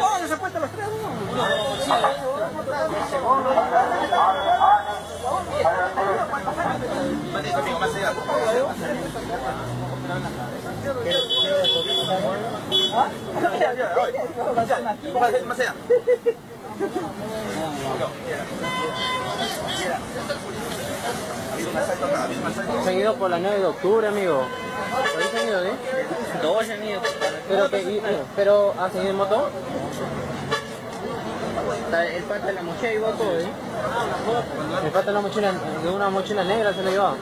Oh, se los tres. Se han ido por la 9 de octubre, amigo. ¿Por ahí se Pero, que, pero ¿has ido en moto? El pata de la mochila y todo, ¿eh? Me falta una mochila, de una mochila negra se lo llevaba.